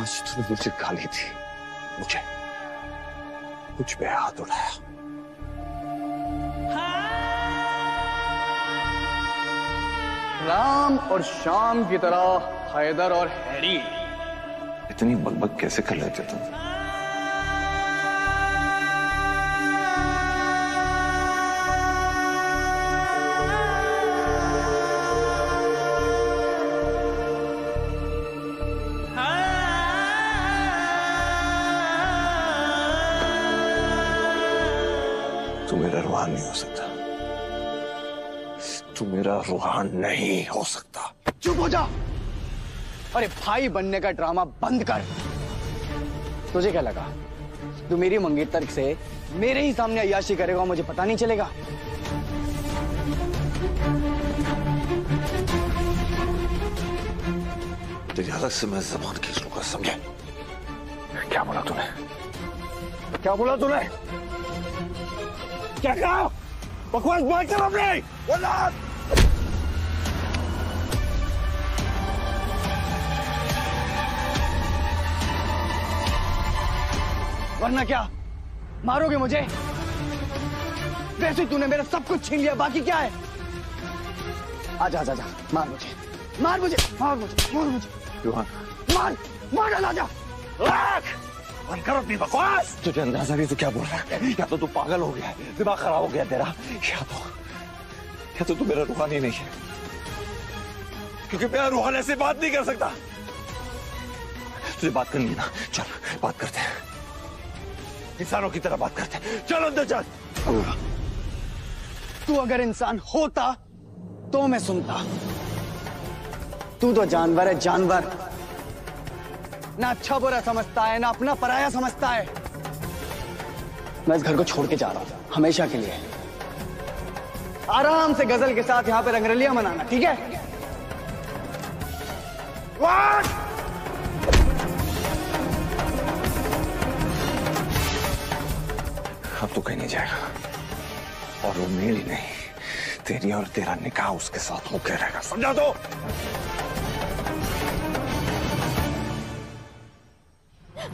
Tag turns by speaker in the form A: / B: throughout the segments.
A: आज तूने मुझे गाली दी। मुझे कुछ पे हाथ उठाया।
B: राम और शाम की तरह हैदर और हैरी।
A: इतनी बकबक कैसे कर लेते तुम? नहीं हो सकता। तू मेरा रूहान नहीं हो सकता।
B: चुप हो जा। अरे भाई बनने का ड्रामा बंद कर। तुझे क्या लगा? तू मेरी मंगेतर से मेरे ही सामने अयाशी करेगा मुझे पता नहीं चलेगा।
A: तेरी अलग से मैं जबान खींच लूँगा समझे? क्या बोला तूने? क्या बोला तूने? क्या कहा? बकवास बात कर अपने।
B: वरना क्या? मारोगे मुझे? वैसे तूने मेरा सब कुछ छीन लिया बाकी क्या है? आजा आजा आजा मार मुझे। मार मुझे मार मुझे मार मुझे। मार मार आजा।
A: बंद करो अपनी बकवास। तुझे अंदाज़ा नहीं तो क्या बोल रहा है? या तो तू पागल हो गया है दिमाग खराब हो गया तेरा या तो या तो तू मेरा रूहानी नहीं है। क्योंकि मेरा रूहान ऐसे बात नहीं कर सकता। तुझे बात करनी है ना? चल बात करते हैं। इंसानों की तरह बात करते हैं। चल अंदर चल।
B: तू अगर इंसान होता तो मैं सुनता। तू तो जानवर है जानवर। ना अच्छा बुरा समझता है ना अपना पराया समझता है। मैं इस घर को छोड़ के जा रहा हूँ हमेशा के लिए। आराम से गज़ल के साथ यहाँ पे रंगरलियाँ मनाना ठीक है?
A: अब तो कहीं नहीं जाएगा। और वो मेरी नहीं तेरी और तेरा निकाह उसके साथ होकर रहेगा। समझा तो?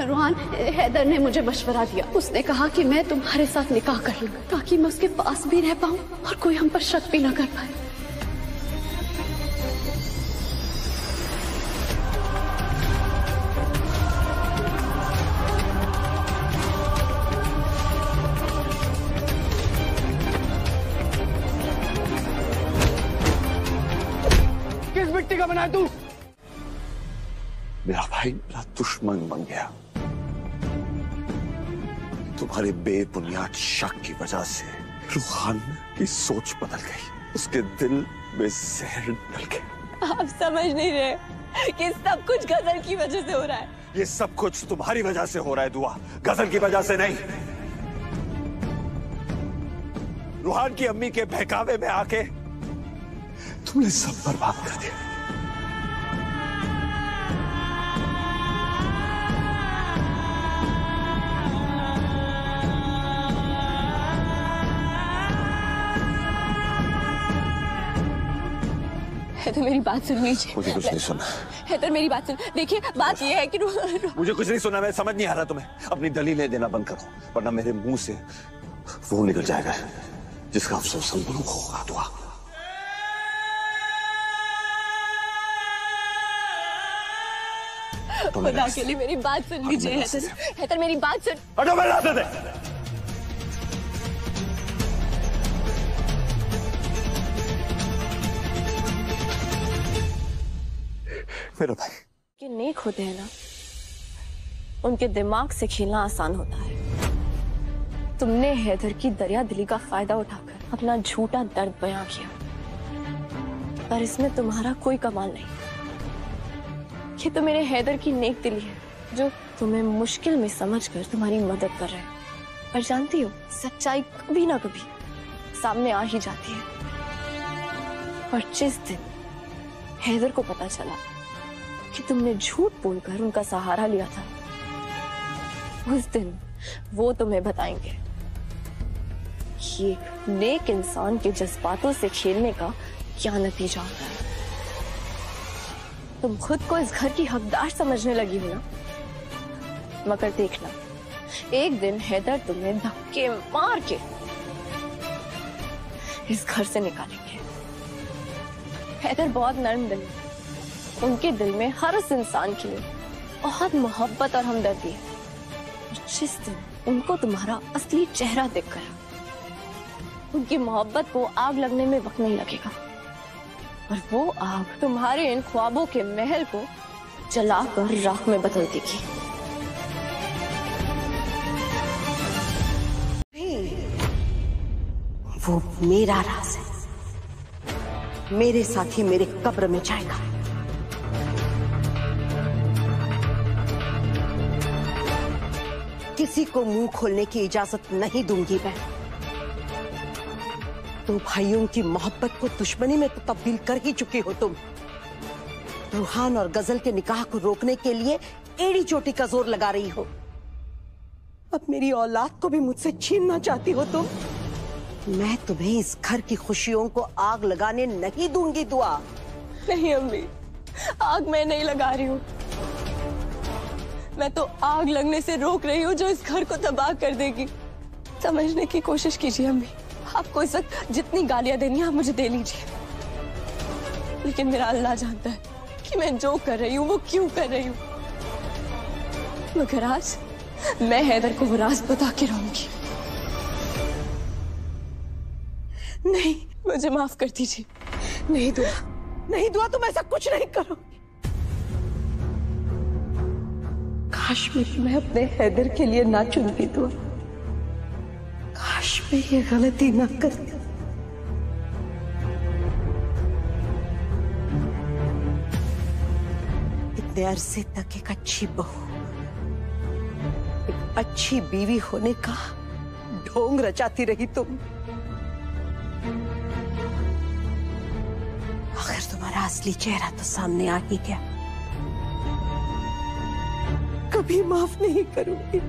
C: रोहान हैदर ने मुझे मशवरा दिया। उसने कहा कि मैं तुम्हारे साथ निकाह कर लूँ ताकि मैं उसके पास भी रह पाऊँ और कोई हम पर शक भी ना कर पाए।
B: किस मिट्टी का बनाया तू?
A: मेरा भाई मेरा दुश्मन बन गया। तुम्हारे बेबुनियाद शक की वजह से रूहान की सोच बदल गई। उसके दिल में जहर डल गया।
C: आप समझ नहीं रहे कि सब कुछ गज़ल की वजह से हो रहा है।
A: ये सब कुछ तुम्हारी वजह से हो रहा है दुआ। गज़ल की वजह से नहीं। रूहान की अम्मी के बहकावे में आके तुमने सब बर्बाद कर दिया।
C: हैदर मेरी बात सुन लीजिए।
A: मुझे कुछ नहीं सुना
C: हैदर मेरी बात सुन। देखिए बात यह है कि
A: मुझे कुछ नहीं सुना मैं समझ नहीं आ रहा तुम्हें। अपनी दलीलें देना बंद करो वरना मेरे मुँह से वो निकल जाएगा जिसका अफसोस हम दोनों को होगा दुआ तो
C: खुदा के लिए मेरी बात सुन लीजिए हैदर। हैदर मेरी बात सुन।
A: हटो मेरे रास्ते मेरा भाई
C: कि नेक होते हैं ना, उनके दिमाग से खेलना आसान होता है। तुमने हैदर की दरिया दिली का फ़ायदा उठाकर अपना झूठा दर्द बयां किया। पर इसमें तुम्हारा कोई कमाल नहीं। ये तो मेरे हैदर की नेक दिली है, जो तुम्हें मुश्किल में समझकर तुम्हारी मदद कर रहे पर जानती हो, सच्चाई कभी ना कभी सामने आ ही जाती है। और जिस दिन हैदर को पता चला कि तुमने झूठ बोलकर उनका सहारा लिया था। उस दिन वो तुम्हें बताएँगे। ये नेक इंसान के जज्बातों से खेलने का क्या नतीजा? होता है तुम खुद को इस घर की हकदार समझने लगी हो ना? मगर देखना, एक दिन हैदर तुम्हें धक्के मार के इस घर से निकालेंगे। हैदर बहुत नर्म दिल है। उनके दिल में हर उस इंसान के लिए बहुत मोहब्बत और हमदर्दी है। जिस दिन उनको तुम्हारा असली चेहरा दिख गया उनकी मोहब्बत को आग लगने में वक्त नहीं लगेगा। और वो आग तुम्हारे इन ख्वाबों के महल को जलाकर राख में बदल देगी।
D: वो मेरा राज है। मेरे साथ ही मेरे कब्र में जाएगा। किसी को मुँह खोलने की इजाज़त नहीं दूँगी मैं। तो भाइयों की मोहब्बत को दुश्मनी में तो तब्दील कर ही चुकी हो तुम। रूहान और गज़ल के निकाह को रोकने के लिए एड़ी चोटी का ज़ोर लगा रही हो। अब मेरी औलाद को भी मुझसे छीनना चाहती हो तुम। मैं तुम्हें इस घर की खुशियों को आग लगाने नहीं दूँगी दुआ।
C: नहीं अम्मी, आग मैं नहीं लगा रही हूँ। मैं तो आग लगने से रोक रही हूँ जो इस घर को तबाह कर देगी। समझने की कोशिश कीजिए अम्मी। आपको इस वक्त जितनी गालियाँ देनी आप मुझे दे लीजिए। लेकिन मेरा अल्लाह जानता है कि मैं जो कर रही हूँ, वो क्यों कर रही हूँ। मगर आज मैं हैदर को वो राज बता के रहूँगी। नहीं, मुझे माफ़ कर दीजिए।
D: नहीं दुआ नहीं दुआ, तुम ऐसा कुछ नहीं करो काश में मैं अपने हैदर के लिए ना चुनती दुआ काश में ये गलती ना करती। इतने अरसे तक एक अच्छी बहू, एक अच्छी बीवी होने का ढोंग रचाती रही तुम। अगर तुम्हारा असली चेहरा तो सामने आ ही गया। कभी माफ़ नहीं करूँगी।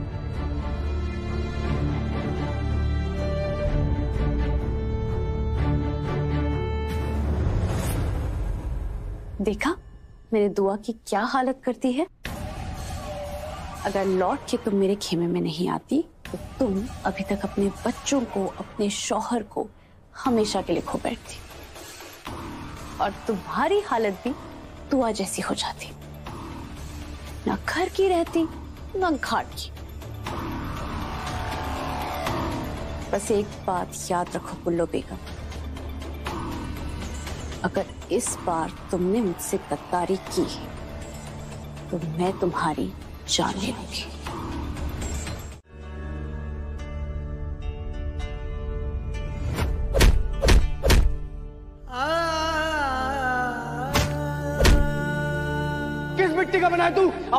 C: देखा? मेरे दुआ की क्या हालत करती है? अगर लौट के तुम मेरे खेमे में नहीं आती तो तुम अभी तक अपने बच्चों को, अपने शौहर को हमेशा के लिए खो बैठती। और तुम्हारी हालत भी दुआ जैसी हो जाती। ना घर की रहती, ना घाट की। बस एक बात याद रखो पुल्लो बेगम। अगर इस बार तुमने मुझसे गद्दारी की तो मैं तुम्हारी जान ले लूँगी।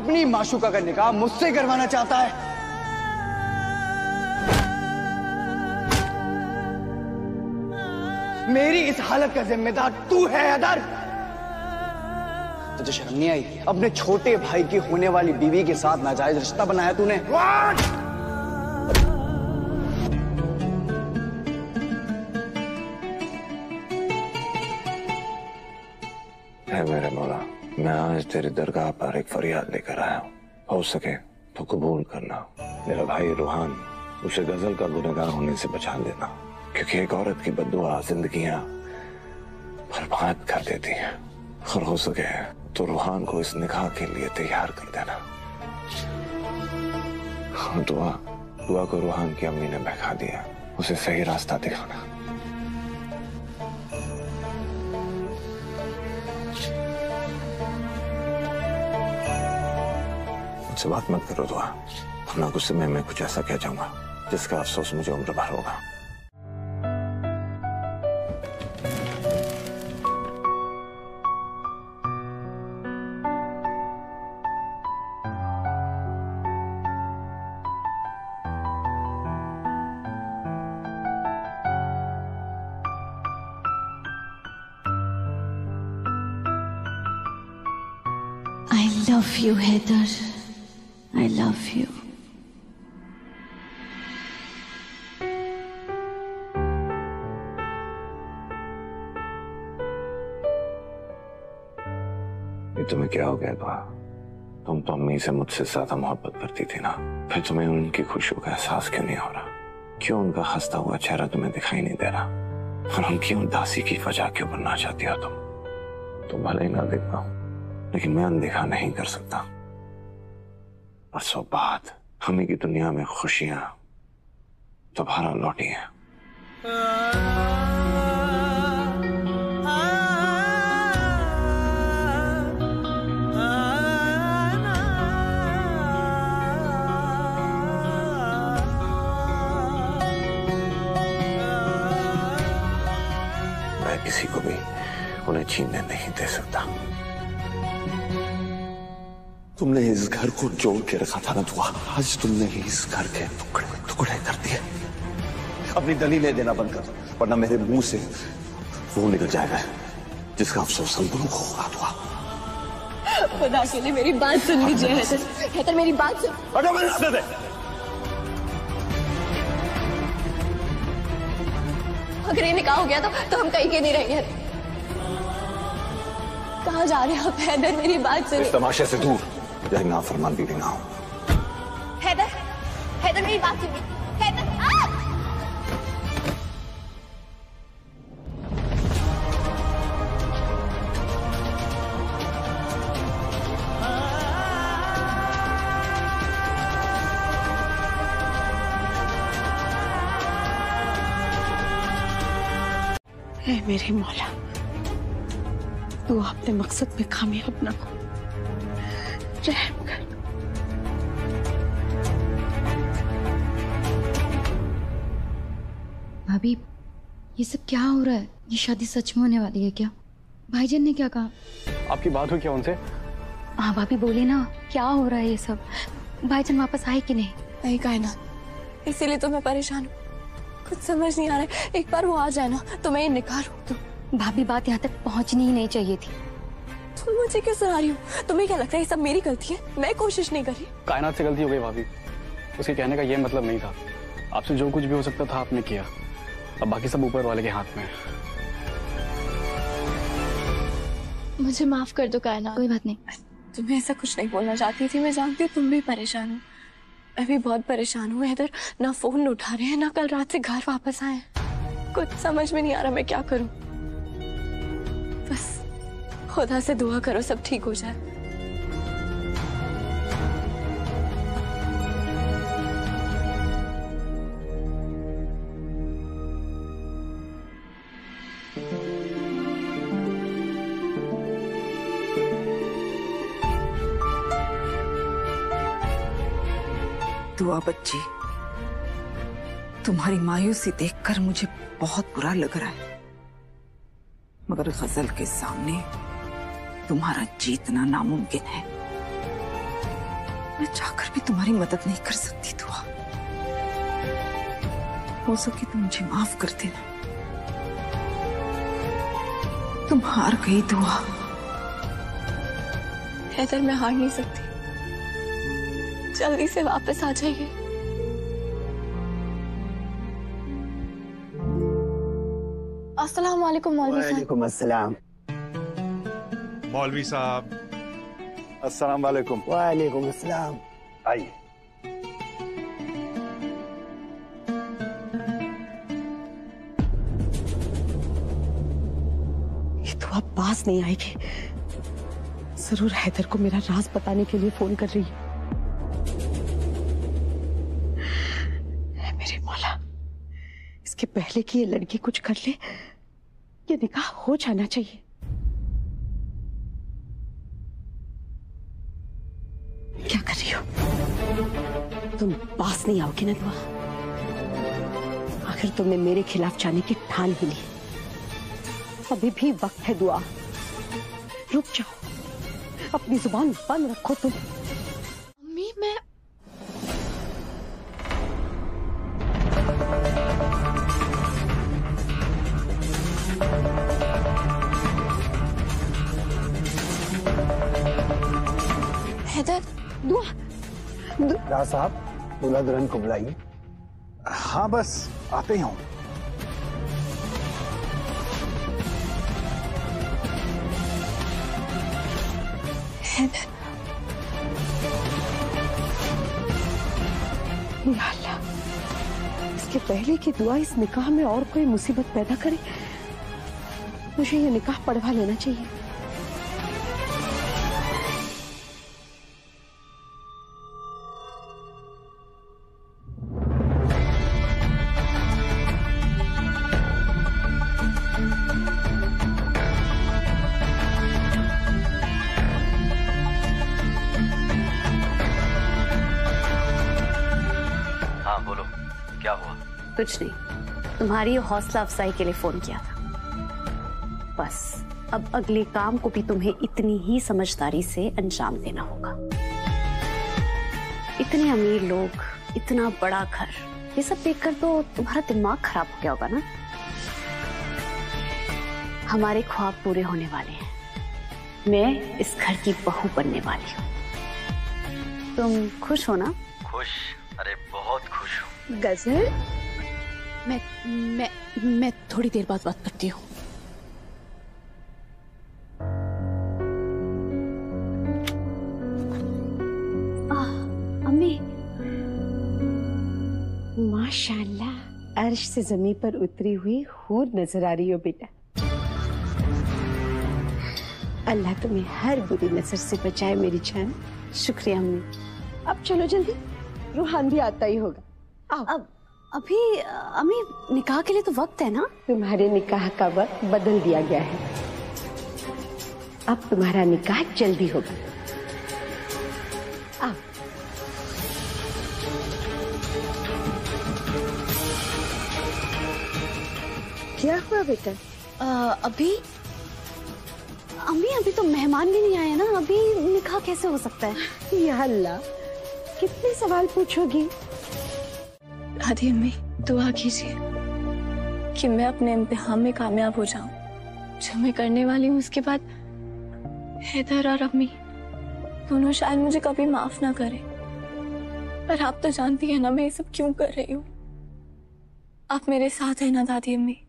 B: अपनी माशुका का निकाह मुझसे करवाना चाहता है। मेरी इस हालत का जिम्मेदार तू है अदर तुझे शर्म नहीं आई? अपने छोटे भाई की होने वाली बीवी के साथ नाजायज रिश्ता बनाया तूने?
A: है तेरी दरगाह पर एक फरियाद लेकर आया हूँ। सके तो कबूल करना। मेरा भाई रूहान, उसे गज़ल का गुनहगार होने से बचा लेना। क्योंकि एक औरत की बदुआ जिंदगियाँ बर्बाद कर देती है। और हो सके तो रूहान को इस निकाह के लिए तैयार कर देना। दुआ दुआ को रूहान की अम्मी ने बहका दिया। उसे सही रास्ता दिखाना। मुझसे बात मत करो दुआ वरना गुस्से में मैं कुछ ऐसा कह जाऊँगा जिसका अफसोस मुझे उम्र भर होगा
C: I love you, Heather.
A: तुम्हें क्या हो। तुम तो अम्मी से मुझसे ज़्यादा मोहब्बत करती थी ना। फिर तुम्हें उनकी खुशियों का एहसास क्यों नहीं हो रहा? क्यों उनका हंसता हुआ चेहरा तुम्हें दिखाई नहीं दे रहा? और उनकी उदासी की वजह क्यों बनना चाहती हो तुम? तुम भले ही ना देख पाओ लेकिन मैं अनदेखा नहीं कर सकता। परसों बाद, हमें की दुनिया में खुशियाँ दोबारा लौटी हैं। किसी को भी उन्हें छीनने नहीं दे सकता। तुमने इस घर को जोड़ के रखा था ना दुआ? आज तुमने इस घर के टुकड़े टुकड़े कर दिए। अपनी दलीलें देना बंद कर वरना मेरे मुँह से वो निकल जाएगा जिसका अफसोस हम दोनों को होगा दुआ।
C: खुदा के लिए मेरी बात सुन लीजिए हैदर। हैदर मेरी बात सुन। अगर ये निकाह हो गया तो, तो हम कहीं के नहीं रहेंगे। कहा जा रहे हो आप हैदर? मेरी बात
A: इस
C: सुनिए
A: तमाशे से दूर। ना फरमान भी ना हो।
C: हैदर? हैदर मेरी बात सुनिए।
D: ए मेरे मौला। तू तो अपने मकसद में कामयाब ना हो। रहम कर
E: भाभी ये सब क्या हो रहा है? ये शादी सच में होने वाली है क्या? भाईजान ने क्या कहा?
F: आपकी बात हुई क्या उनसे?
E: हाँ भाभी बोले ना क्या हो रहा है ये सब? भाईजान वापस आए कि नहीं?
C: नहीं कायना इसीलिए तो मैं परेशान हूँ। कुछ समझ नहीं आ रहा है। एक बार वो आ जाए ना तो मैं ये निकाल रोक दूँ
E: भाभी बात यहाँ तक पहुँचनी ही नहीं चाहिए थी।
C: तुम मुझे क्यों सुना रही हो? तुम्हें क्या लगता है ये सब मेरी गलती है? मैं कोशिश नहीं करी
F: कायनात से गलती हो गई भाभी। उसके कहने का ये मतलब नहीं था। आपसे जो कुछ भी हो सकता था आपने किया। अब बाकी सब ऊपर वाले के हाथ में
C: मुझे माफ़ कर दो कायना
E: कोई बात नहीं।
C: तुम्हें ऐसा कुछ नहीं बोलना चाहती थी मैं जानती हूँ तुम भी परेशान हो। मैं भी बहुत परेशान हूँ इधर ना फ़ोन उठा रहे हैं, ना कल रात से घर वापस आए। कुछ समझ में नहीं आ रहा मैं क्या करूँ। बस, खुदा से दुआ करो, सब ठीक हो जाए।
G: दुआ बच्ची, तुम्हारी मायूसी देखकर मुझे बहुत बुरा लग रहा है। मगर गज़ल के सामने तुम्हारा जीतना नामुमकिन है। मैं चाहकर भी तुम्हारी मदद नहीं कर सकती, दुआ। हो सके तो मुझे माफ़ कर देना। तुम हार गई, दुआ।
C: हैदर, मैं हार नहीं सकती। जल्दी से वापस आ जाइए। अस्सलाम वालेकुम मौलवी साहब।
B: वालेकुम अस्सलाम।
H: मौलवी साहब।
A: अस्सलाम वालेकुम
B: वालेकुम अस्सलाम।
A: आइए।
D: ये तो अब पास नहीं आएगी। ज़रूर हैदर को मेरा राज बताने के लिए फ़ोन कर रही है। इसके पहले कि ये लड़की कुछ कर ले, ये निकाह हो जाना चाहिए। क्या कर रही हो? तुम पास नहीं आओगी ना दुआ। आखिर तुमने मेरे खिलाफ जाने की ठान ही ली। अभी भी वक्त है दुआ। रुक जाओ। अपनी ज़ुबान बंद रखो तुम।
B: साहब दूल्हा दुल्हन को बुलाइए।
H: हाँ बस आते ही हूँ।
D: इसके पहले की दुआ इस निकाह में और कोई मुसीबत पैदा करे मुझे ये निकाह पढ़वा लेना चाहिए।
I: तुम्हारी हौसला अफजाई के लिए फ़ोन किया था। बस अब अगले काम को भी तुम्हें इतनी ही समझदारी से अंजाम देना होगा। इतने अमीर लोग इतना बड़ा घर ये सब देखकर तो तुम्हारा दिमाग खराब हो गया होगा ना? हमारे ख्वाब पूरे होने वाले हैं। मैं इस घर की बहू बनने वाली हूँ। तुम खुश हो ना?
J: खुश? अरे बहुत खुश हूँ।
I: गज़ल?
C: मैं मैं मैं थोड़ी देर बाद बात करती हूँ।
I: अम्मी। माशाल्लाह अर्श से ज़मीन पर उतरी हुई हूर नज़र आ रही हो बेटा। अल्लाह तुम्हें हर बुरी नज़र से बचाए मेरी जान। शुक्रिया अम्मी। अब चलो जल्दी रूहान भी आता ही होगा। आओ। अब अभी अम्मी निकाह के लिए तो वक्त है ना? तुम्हारे निकाह का वक्त बदल दिया गया है। अब तुम्हारा निकाह जल्दी होगा। आओ। क्या हुआ बेटा?
C: अभी अम्मी अभी तो मेहमान भी नहीं आए ना? अभी निकाह कैसे हो सकता है?
I: या अल्लाह कितने सवाल पूछोगी?
C: दादी अम्मी, दुआ कीजिए कि मैं अपने इम्तिहान में कामयाब हो जाऊँ। जो मैं करने वाली हूँ, उसके बाद हैदर और अम्मी दोनों शायद मुझे कभी माफ़ ना करें। पर आप तो जानती है ना मैं ये सब क्यों कर रही हूँ। आप मेरे साथ है ना, दादी अम्मी।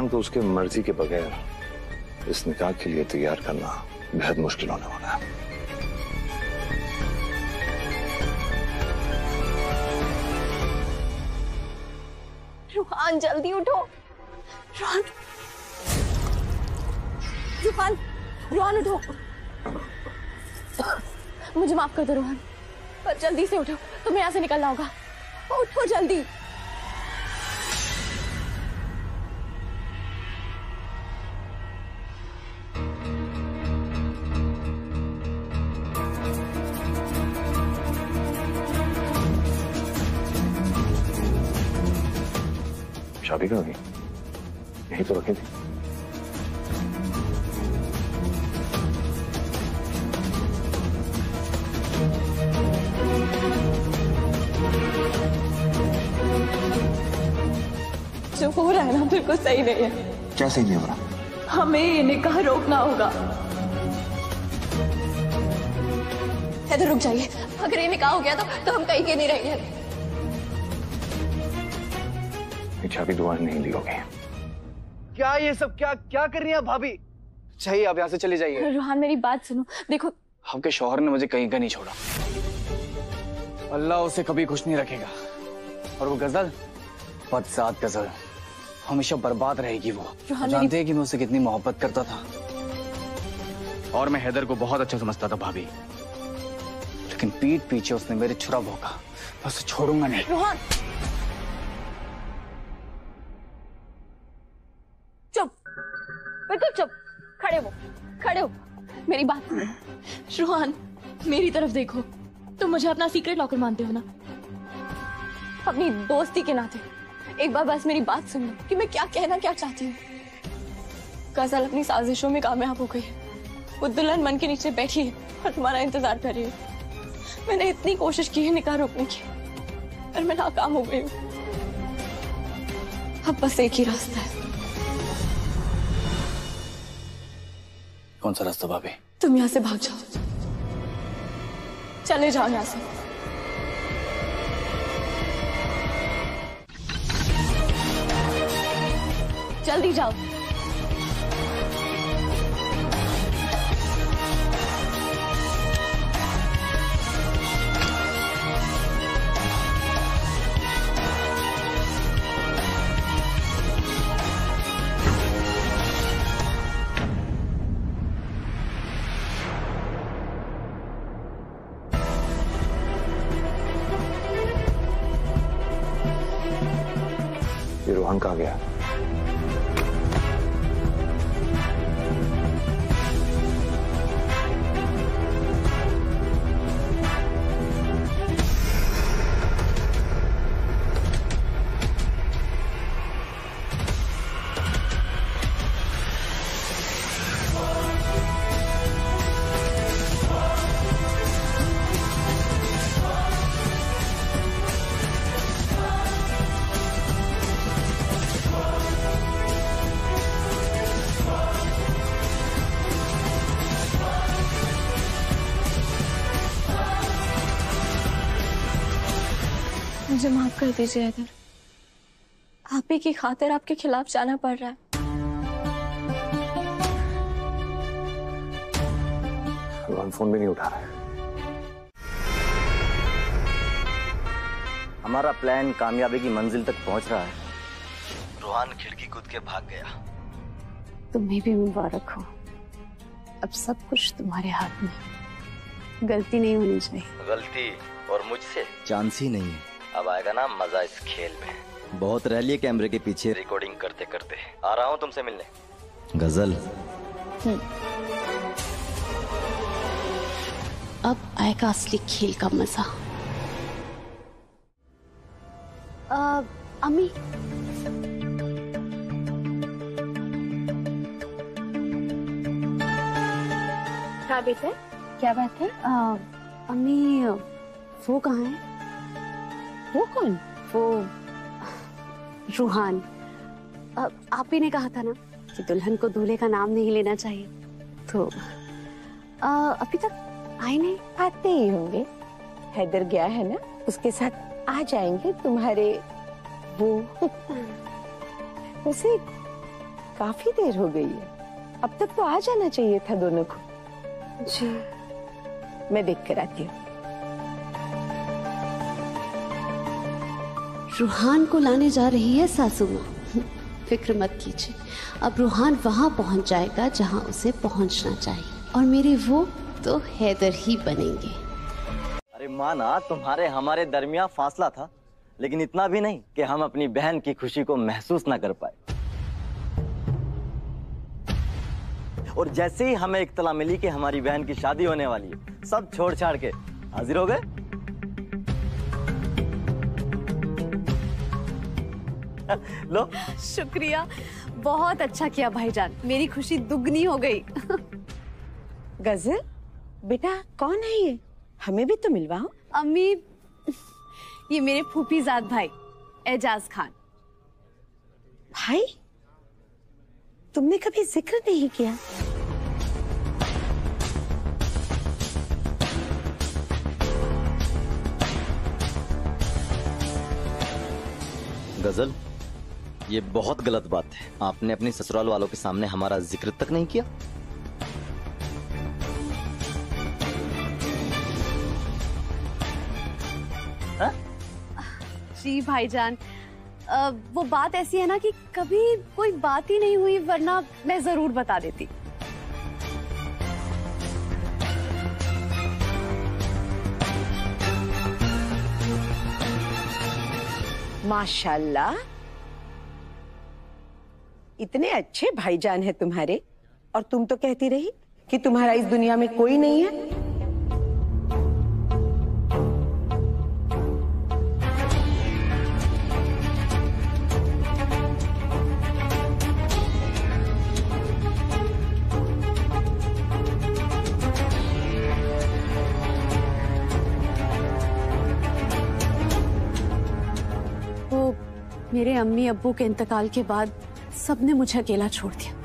C: रूहान
A: को उसके मर्ज़ी के बगैर इस निकाह के लिए तैयार करना बेहद मुश्किल होने वाला है।
C: रोहन, जल्दी उठो। रोहन। रोहन रोहन उठो। मुझे माफ़ कर दो, रोहन। पर जल्दी से उठो तुम्हें यहाँ से निकलना होगा। उठो जल्दी। जो हो रहा है ना? बिल्कुल सही नहीं है।
A: क्या सही नहीं हो रहा?
C: हमें ये निकाह रोकना होगा। हैदर रुक जाइए। अगर ये निकाह हो गया तो, तो हम कहीं के नहीं रहेंगे।
A: इच्छा की दुआ नहीं ली होगी
B: क्या ये सब क्या क्या कर रही है भाभी?
F: चाहिए आप यहाँ से चले जाइए।
C: रुहान मेरी बात सुनो। देखो
F: आपके शोहर ने मुझे कहीं का नहीं छोड़ा। अल्लाह उसे कभी खुश नहीं रखेगा। और वो गज़ल बदसात गज़ल। हमेशा बर्बाद रहेगी वो।
C: रोहन,
F: जानते हैं कि मैं उससे कितनी मोहब्बत करता था। और मैं हैदर को बहुत अच्छा समझता था भाभी। लेकिन पीठ पीछे उसने मेरे छुरा भोंका। मैं उसे छोड़ूँगा नहीं।
C: रोहन! चुप। बिल्कुल चुप। खड़े हो। खड़े हो। मेरी बात सुनो। रोहन मेरी तरफ़ देखो। तुम मुझे अपना सीक्रेट लॉकर मानते हो ना? अपनी दोस्ती के नाते। एक बार बस मेरी बात सुन लो कि मैं क्या कहना क्या चाहती हूँ। गज़ल अपनी साजिशों में कामयाब हो गई। है वो दुल्हन मन के नीचे बैठी है और तुम्हारा इंतज़ार कर रही है। मैंने इतनी कोशिश की है निकाह रोकने की पर मैं नाकाम हो गई हूँ। अब बस एक ही रास्ता है।
F: कौन सा रास्ता भाभी?
C: तुम यहाँ से भाग जाओ। चले जाओ यहाँ से। जल्दी जाओ। कर दीजिए हैदर आप ही की खातिर आपके खिलाफ जाना पड़ रहा है।
A: फ़ोन भी नहीं उठा रहा। है
J: हमारा प्लान कामयाबी की मंजिल तक पहुँच रहा है। रूहान खिड़की कूद के भाग गया।
I: तुम्हें भी मुबारक हो। अब सब कुछ तुम्हारे हाथ में। गलती नहीं होनी चाहिए।
J: गलती और मुझसे।
K: चांस ही नहीं
J: अब आएगा ना मज़ा इस खेल में।
K: बहुत रह लिए कैमरे के पीछे।
J: रिकॉर्डिंग करते करते। आ रहा हूँ तुमसे मिलने।
K: गज़ल।
I: अब आएगा असली खेल का मज़ा। अ, अम्मी।
C: हाँ? बेटा
I: क्या बात है? अ, अम्मी वो कहाँ है? वो कौन? वो रूहान। आप ही ने कहा था ना कि दुल्हन को दूल्हे का नाम नहीं लेना चाहिए। तो अ, अभी तक आए नहीं?
D: आते ही होंगे। हैदर गया है ना? उसके साथ आ जाएँगे तुम्हारे वो। वैसे काफ़ी देर हो गई है। अब तक तो आ जाना चाहिए था दोनों को।
I: जी।
D: मैं देख कर आती हूँ।
I: रूहान को लाने जा रही है सासू। माँ फ़िक्र मत कीजिए। अब रूहान वहाँ पहुँच जाएगा जहाँ उसे पहुँचना चाहिए। और मेरे वो तो हैदर ही बनेंगे।
J: अरे माना तुम्हारे हमारे दरमिया फासला था, लेकिन इतना भी नहीं कि हम अपनी बहन की खुशी को महसूस ना कर पाए। और जैसे ही हमें इतला मिली कि हमारी बहन की शादी होने वाली है, सब छोड़ छाड़ के हाजिर हो गए। लो।
I: शुक्रिया। बहुत अच्छा किया भाईजान। मेरी खुशी दुगनी हो गई।
D: गज़ल? बेटा कौन है ये? हमें भी तो मिलवाओ।
I: अम्मी ये मेरे फूफीजाद भाई एजाज खान।
D: भाई तुमने कभी ज़िक्र नहीं किया?
K: गज़ल? ये बहुत गलत बात है। आपने अपने ससुराल वालों के सामने हमारा ज़िक्र तक नहीं किया।
I: जी भाईजान। वो बात ऐसी है ना कि कभी कोई बात ही नहीं हुई वरना मैं ज़रूर बता देती।
D: माशाल्लाह। इतने अच्छे भाईजान है तुम्हारे। और तुम तो कहती रही कि तुम्हारा इस दुनिया में कोई नहीं है।
C: मेरे अम्मी अब्बू के इंतकाल के बाद सबने मुझे अकेला छोड़ दिया।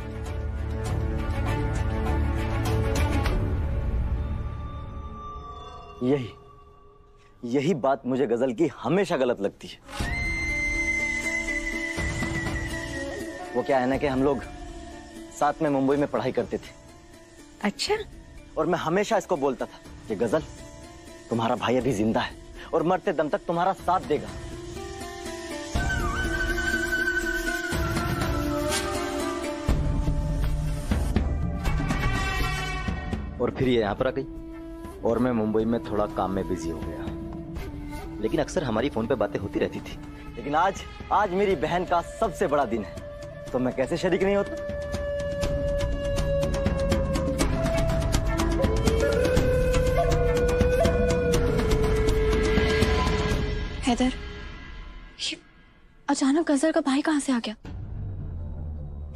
J: यही यही बात मुझे गज़ल की हमेशा गलत लगती है। वो क्या है ना कि हम लोग साथ में मुंबई में पढ़ाई करते थे।
L: अच्छा।
J: और मैं हमेशा इसको बोलता था कि गज़ल तुम्हारा भाई अभी ज़िंदा है और मरते दम तक तुम्हारा साथ देगा। और फिर ये यहाँ पर आ गई। और मैं मुंबई में थोड़ा काम में बिज़ी हो गया। लेकिन अक्सर हमारी फ़ोन पे बातें होती रहती थी। लेकिन आज आज मेरी बहन का सबसे बड़ा दिन है। तो मैं कैसे शरीक नहीं होता?
C: हैदर अचानक गजर का भाई कहाँ से आ गया?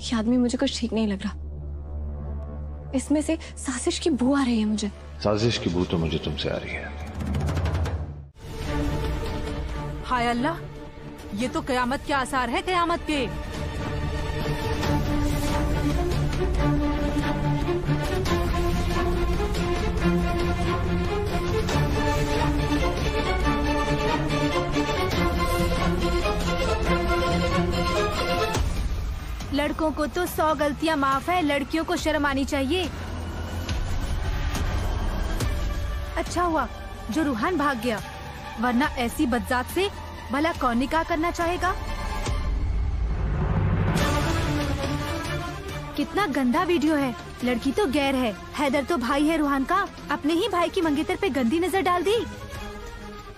C: ये आदमी मुझे कुछ ठीक नहीं लग रहा। इसमें से साजिश की बू आ रही है मुझे।
M: साजिश की बू तो मुझे तुमसे आ रही है।
N: हाय अल्लाह ये तो कयामत के आसार है कयामत के। लड़कों को तो सौ गलतियाँ माफ़ है, लड़कियों को शर्म आनी चाहिए। अच्छा हुआ, जो रूहान भाग गया, वरना ऐसी बदजात से भला कौन निकाह करना चाहेगा? कितना गंदा वीडियो है, लड़की तो गैर है, हैदर तो भाई है रूहान का, अपने ही भाई की मंगेतर पे गंदी नज़र डाल दी।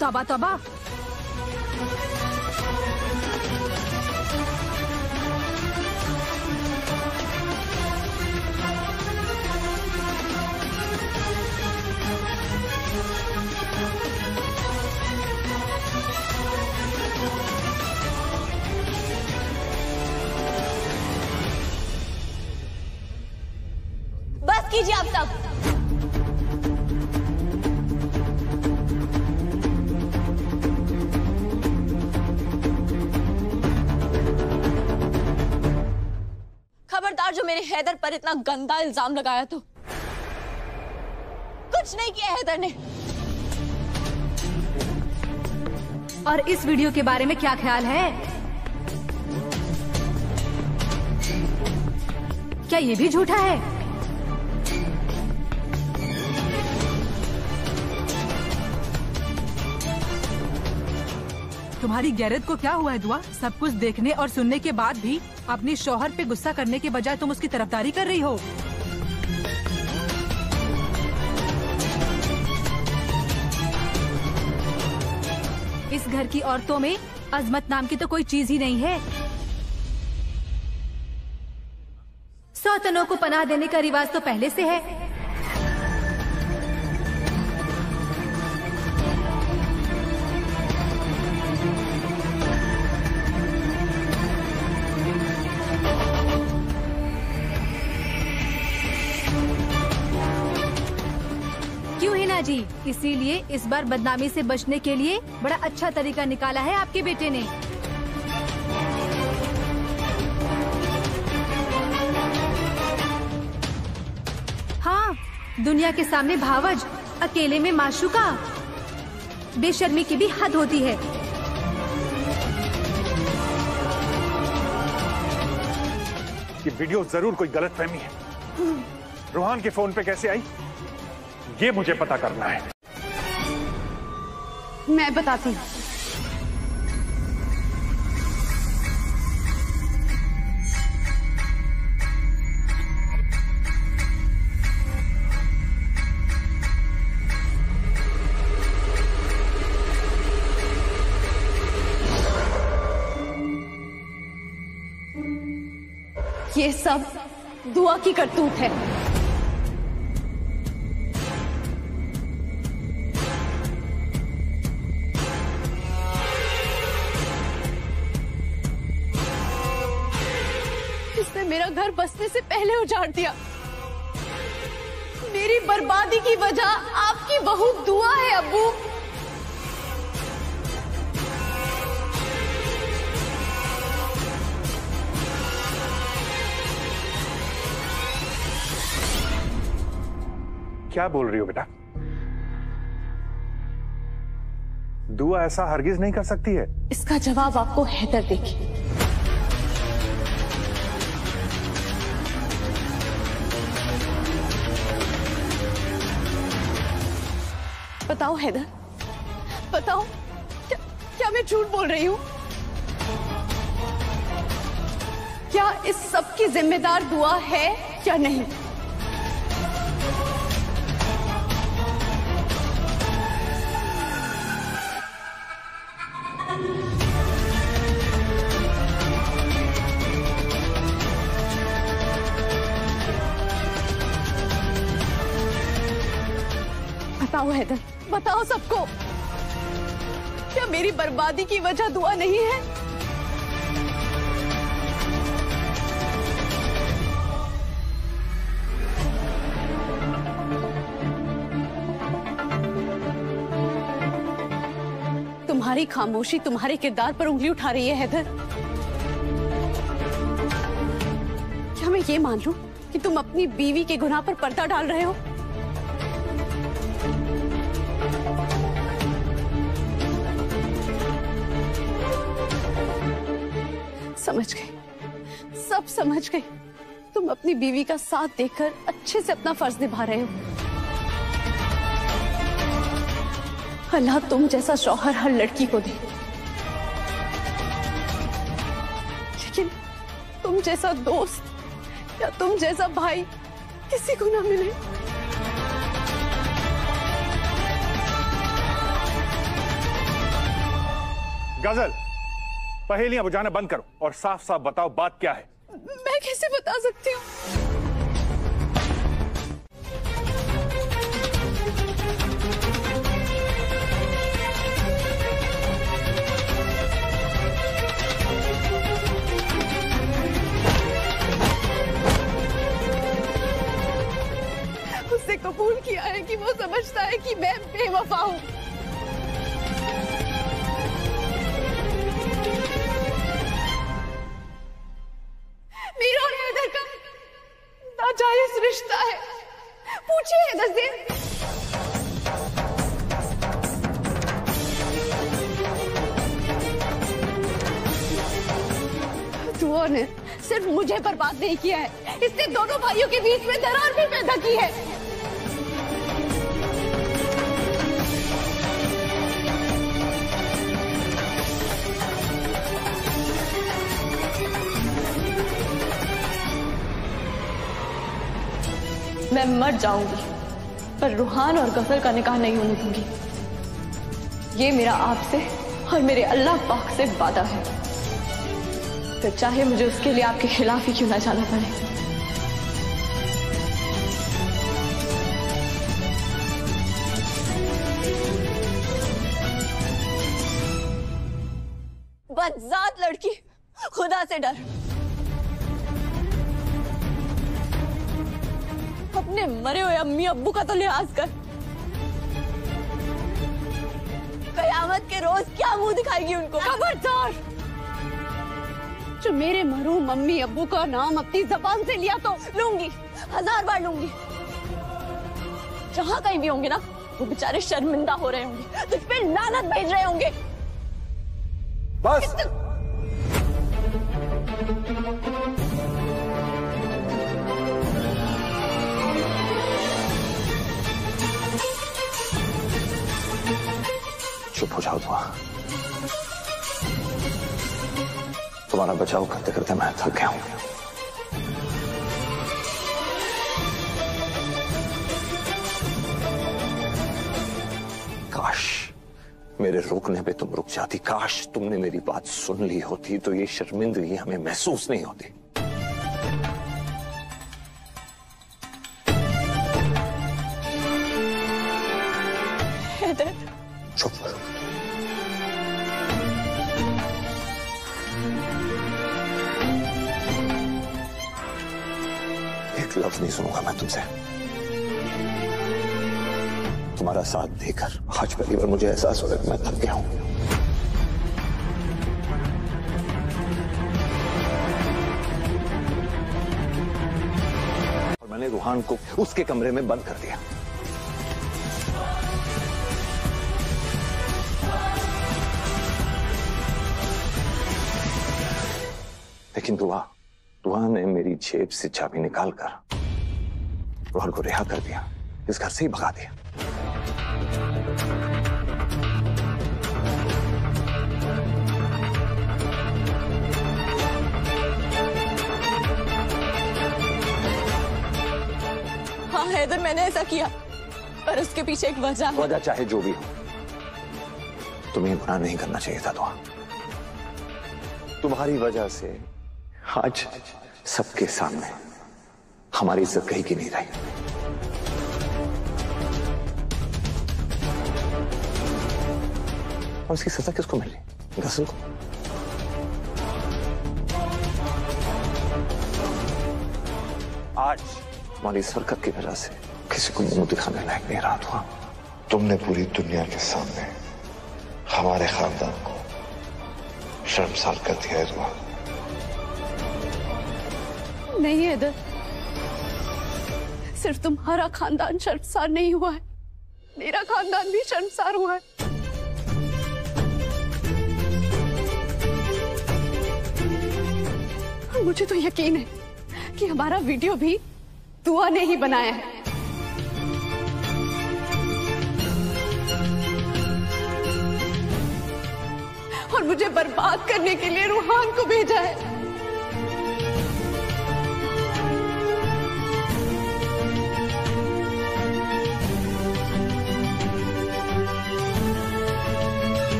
N: तोबा, तौबा।
C: खबरदार जो मेरे हैदर पर इतना गंदा इल्ज़ाम लगाया तो। कुछ नहीं किया हैदर ने।
N: और इस वीडियो के बारे में क्या ख्याल है? क्या ये भी झूठा है? तुम्हारी गैरत को क्या हुआ है दुआ? सब कुछ देखने और सुनने के बाद भी अपने शोहर पे गुस्सा करने के बजाय तुम उसकी तरफदारी कर रही हो। इस घर की औरतों में अजमत नाम की तो कोई चीज़ ही नहीं है। सौतनों को पनाह देने का रिवाज तो पहले से है। इसीलिए इस बार बदनामी से बचने के लिए बड़ा अच्छा तरीका निकाला है आपके बेटे ने। हाँ दुनिया के सामने भावज अकेले में माशुका। बेशर्मी की भी हद होती है।
H: ये वीडियो ज़रूर कोई गलत फहमी है रूहान के फ़ोन पे कैसे आई? ये मुझे पता करना है।
I: मैं बताती हूँ।
C: ये सब दुआ की करतूत है। पहले उजाड़ दिया। मेरी बर्बादी की वजह आपकी बहुत दुआ है अबू।
H: क्या बोल रही हो बेटा? दुआ ऐसा हरगिज नहीं कर सकती है।
I: इसका जवाब आपको हैदर देखिए बताओ हैदर बताओ क्या, क्या मैं झूठ बोल रही हूँ? क्या इस सब की जिम्मेदार दुआ है या नहीं? बर्बादी की वजह दुआ नहीं है। तुम्हारी खामोशी तुम्हारे किरदार पर उंगली उठा रही है, हैदर। क्या मैं ये मान लू कि तुम अपनी बीवी के गुनाह पर पर्दा डाल रहे हो? समझ गई। सब समझ गई। तुम अपनी बीवी का साथ देकर अच्छे से अपना फ़र्ज़ निभा रहे हो। अल्लाह तुम जैसा शौहर हर लड़की को दे। लेकिन तुम जैसा दोस्त या तुम जैसा भाई किसी को ना मिले।
H: गज़ल। पहेलियाँ बुझाना बंद करो और साफ़ साफ़ बताओ बात क्या है।
I: मैं कैसे बता सकती हूँ? कबूल किया है कि वो समझता है कि मैं बेवफा हूँ। मेरा और हैदर का नाजायज रिश्ता है, पूछिए हैदर से ने सिर्फ़ मुझे बर्बाद नहीं किया है। इसने दोनों भाइयों के बीच में दरार भी पैदा की है। मैं मर जाऊँगी, पर रूहान और गफर का निकाह नहीं होने दूँगी। ये मेरा आपसे और मेरे अल्लाह पाक से वादा है। तो चाहे मुझे उसके लिए आपके खिलाफ ही क्यों ना जाना पड़े। बदजात लड़की, खुदा से डर। अपने मरे हुए अम्मी अब्बू का तो लिहाज कर। कयामत के रोज क्या मुँह दिखाएगी उनको? खबरदार! जो मेरे मरूम मम्मी अब्बू का नाम अपनी जबान से लिया तो लूँगी हज़ार बार लूँगी। जहाँ कहीं भी होंगे ना वो बेचारे शर्मिंदा हो रहे होंगे तुझ पे लानत भेज रहे होंगे।
A: बस। चुप हो जाओ तुम्हारा बचाव करते करते मैं थक गया हूँ। काश मेरे रोकने पे तुम रुक जाती। काश तुमने मेरी बात सुन ली होती तो ये शर्मिंदगी हमें महसूस नहीं होती। तुम्हारा साथ देकर आज पहली बार मुझे एहसास हो रहा है मैं थक गया हूँ। और मैंने रूहान को उसके कमरे में बंद कर दिया। लेकिन दुआ दुआ ने मेरी जेब से चाबी निकालकर रोहन को रिहा कर दिया। इस घर से ही भगा दिया।
C: हाँ हैदर, मैंने ऐसा किया। पर उसके पीछे एक वजह
A: वजह चाहे जो भी हो, तुम्हें गुनाह नहीं करना चाहिए था, दुआ। तुम्हारी वजह से आज सबके सामने हमारी इज़्ज़त कहीं की नहीं रही। और इसकी सजा किसको मिली गसल को आज हमारी इस हरकत की वजह से किसी को मुँह दिखाने लायक नहीं रहा था
M: तुमने पूरी दुनिया के सामने हमारे खानदान को शर्मसार कर दिया है रुआ
I: नहीं हैदर सिर्फ़ तुम्हारा खानदान शर्मसार नहीं हुआ है मेरा खानदान भी शर्मसार हुआ है मुझे तो यकीन है कि हमारा वीडियो भी दुआ ने ही बनाया है। और मुझे बर्बाद करने के लिए रूहान को भेजा है।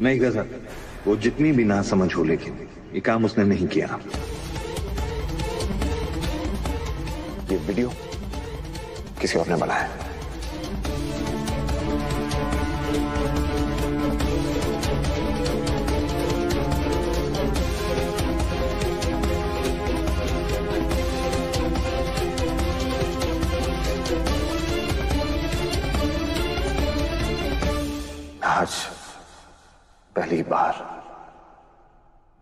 M: नहीं गजब वो जितनी भी ना समझ हो, लेकिन ये काम उसने नहीं किया।
A: ये वीडियो किसी और ने बनाया। आज पहली बार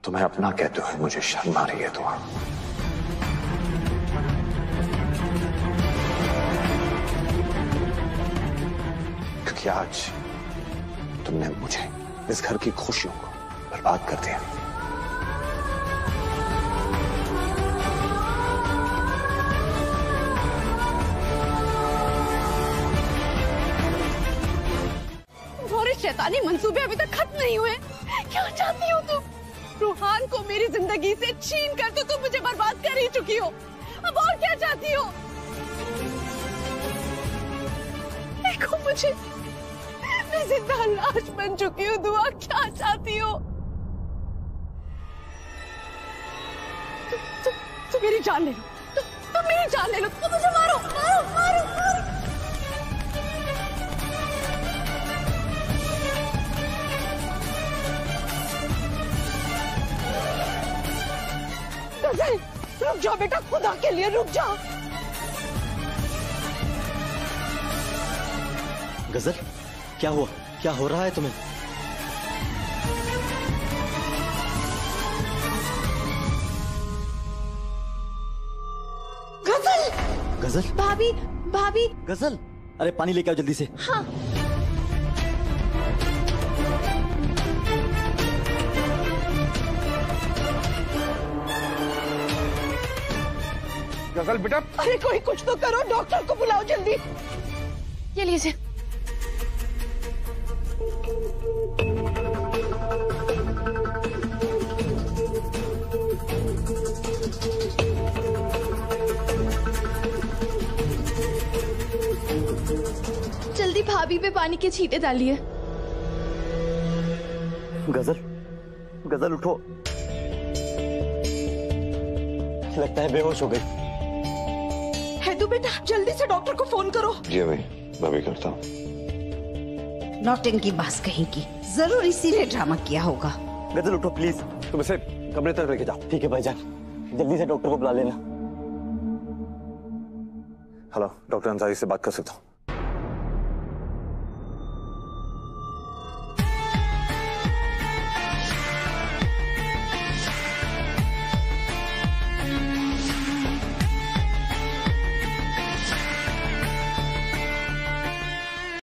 A: तुम्हें अपना कहते हुए मुझे शर्म आ रही है तो क्योंकि आज तुमने मुझे इस घर की खुशियों को बर्बाद कर दिया।
I: शैतानी मंसूबे अभी तक खत्म नहीं हुए। क्या चाहती हो तुम? रूहान को मेरी ज़िंदगी से छीन कर तो तुम मुझे बर्बाद कर ही चुकी हो। अब और क्या चाहती हो? देखो मुझे। मैं ज़िंदा लाश बन चुकी हूँ, दुआ क्या चाहती हो? तुम तुम मेरी जान ले लो। तुम तुम मेरी जान ले लो। तुम मुझे रुक जाओ बेटा खुदा के लिए रुक जाओ
O: गज़ल क्या हुआ? क्या हो रहा है तुम्हें?
I: गज़ल!
O: गज़ल?
N: भाभी भाभी।
O: गज़ल? अरे पानी लेके आओ जल्दी से।
N: हाँ।
H: गज़ल बेटा।
I: अरे कोई कुछ तो करो डॉक्टर को बुलाओ जल्दी।
N: ये लीजिए। जल्दी भाभी पे पानी के छींटे डालिए।
O: गज़ल गज़ल उठो। लगता है बेहोश हो गई।
I: जल्दी से डॉक्टर को फ़ोन करो।
M: जी भाई मैं भी करता हूँ।
L: नौटिंग की बात कहीं की ज़रूर इसीलिए ड्रामा किया होगा।
O: गज़ल उठो प्लीज़ तुम इसे कमरे तक लेके जाओ। ठीक है भाईजान। जल्दी से डॉक्टर को बुला लेना।
A: हेलो डॉक्टर अंसारी से बात कर सकता हूँ।